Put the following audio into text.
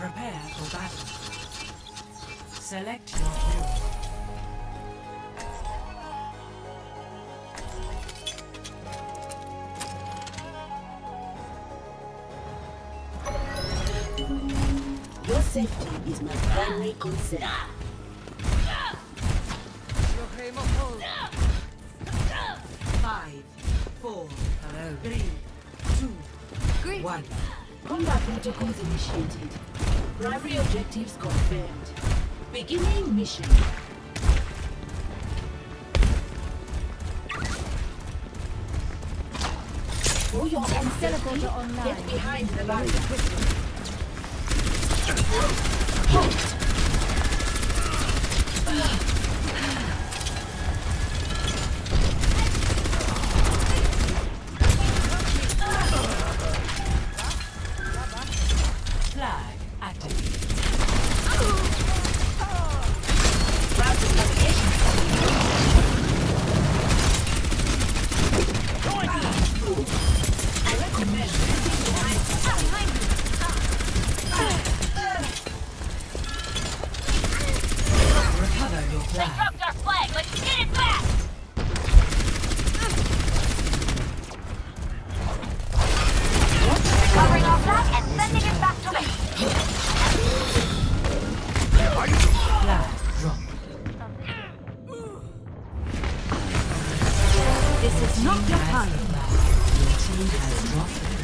Prepare for battle. Select your hero. Your safety is my primary concern. Five, four, three, two, one. Combat protocols initiated. Primary objectives confirmed. Beginning mission. For your own safety, get behind the barrier. Flag This is not your time. Your team has dropped